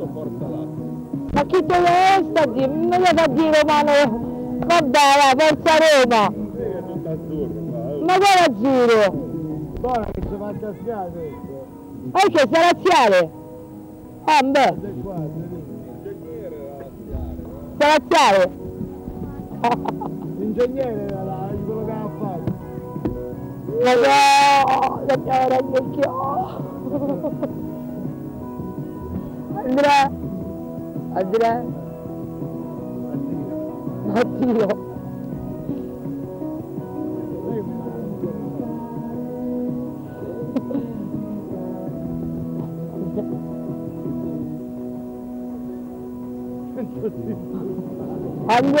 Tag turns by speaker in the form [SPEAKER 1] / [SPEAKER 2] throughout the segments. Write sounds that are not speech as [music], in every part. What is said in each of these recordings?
[SPEAKER 1] tutto porta là.
[SPEAKER 2] Ma chi te lo sta dire? Non me lo fa dire romano. Vabbè, va, forza Roma.
[SPEAKER 1] Sì, è tutto azzurro qua.
[SPEAKER 2] Ma guarda azzurro.
[SPEAKER 3] Buona che ci fa.
[SPEAKER 2] Ma che sa razziare? Ah, beh, sa razziare.
[SPEAKER 3] L'ingegnere era là, quello che ha fatto.
[SPEAKER 2] Ma no, la cara 안들아 안들아. 멋지요. 안돼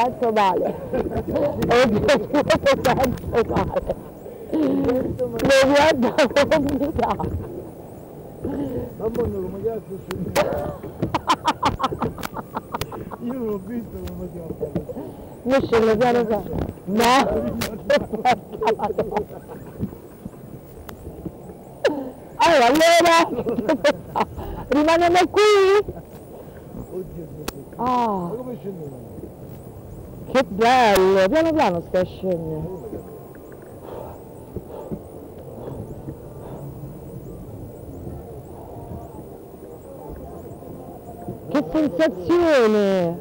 [SPEAKER 2] Sento male. Oddio, sento male. Mi viene da vomitare.
[SPEAKER 3] Ma buono come cazzo si Io non l'ho visto come si fa.
[SPEAKER 2] Mi scende piano piano. No! Allora, allora, rimaniamo qui?
[SPEAKER 3] Oddio, ma
[SPEAKER 2] Ah,
[SPEAKER 3] come scendiamo?
[SPEAKER 2] Che bello! Piano piano stai scendendo. Che sensazione!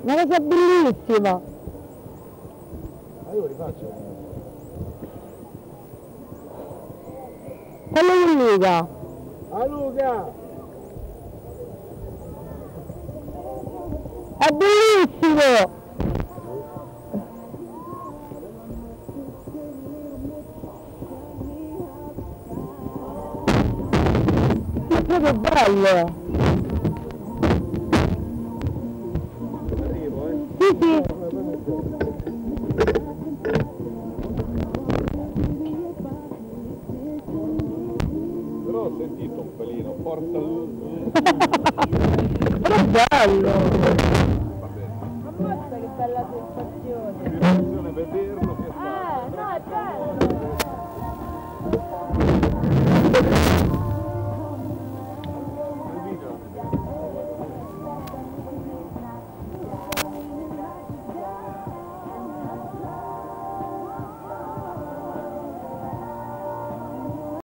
[SPEAKER 2] Una cosa bellissima!
[SPEAKER 3] Ma io rifaccio.
[SPEAKER 2] Quello di Luca!
[SPEAKER 3] A Luca!
[SPEAKER 2] È bellissimo! È proprio bello!
[SPEAKER 1] Arrivo, eh.
[SPEAKER 2] Sì, sì!
[SPEAKER 1] Però ho sentito un pelino, porta [laughs]
[SPEAKER 2] Però è bello!
[SPEAKER 1] Va bene.
[SPEAKER 4] Ammazza che bella sensazione!
[SPEAKER 1] Bisogna vederlo che fa.
[SPEAKER 4] Eh, no, certo!